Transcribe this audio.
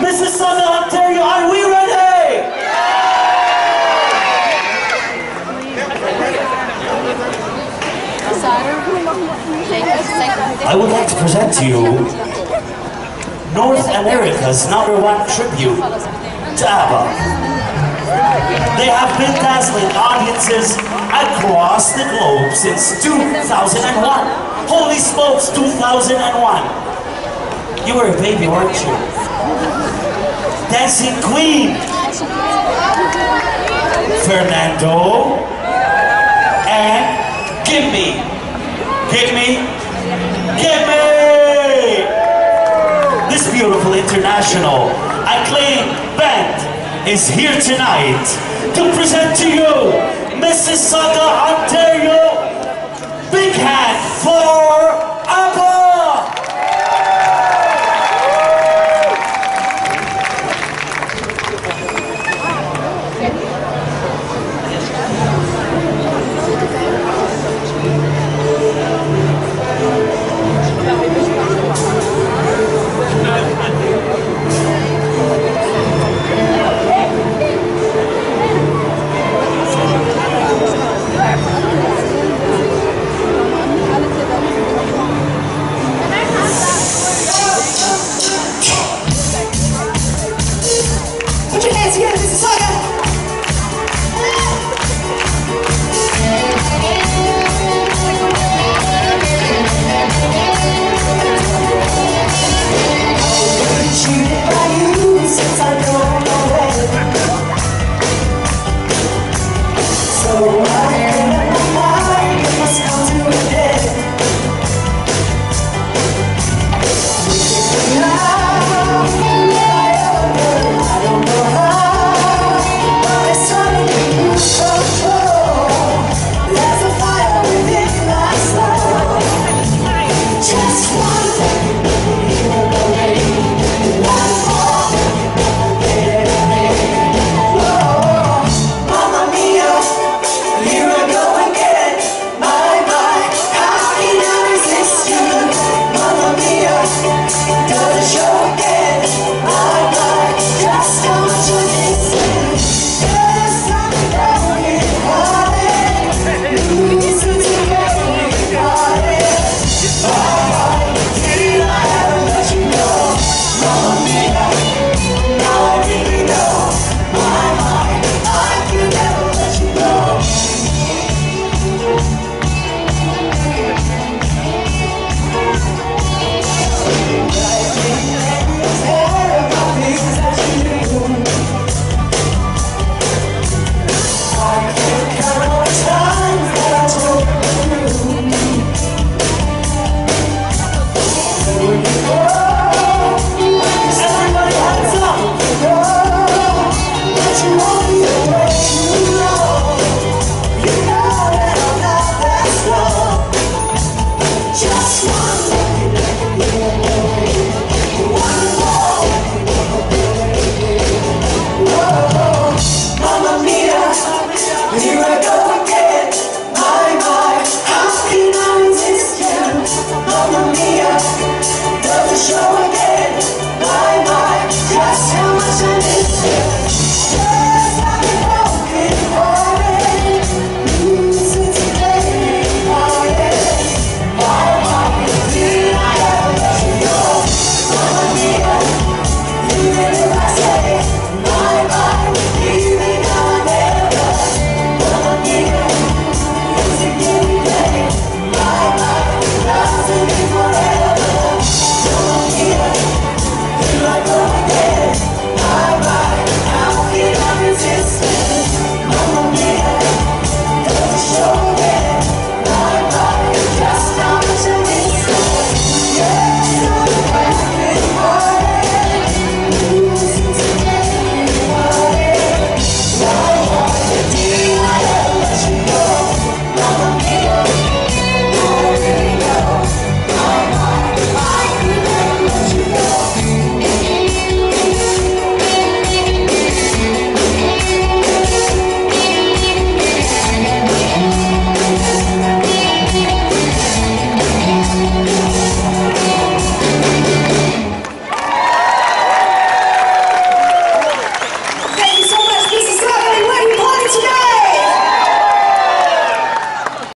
Mississauga, Ontario, are we ready? I would like to present to you North America's number one tribute to ABBA. They have been dazzling audiences across the globe since 2001. Holy smokes, 2001. You were a baby, weren't you? Dancing Queen. Fernando. And Gimme. Gimme. Gimme! This beautiful international acclaimed band is here tonight to present to you Mississauga, Ontario, Big Hand. show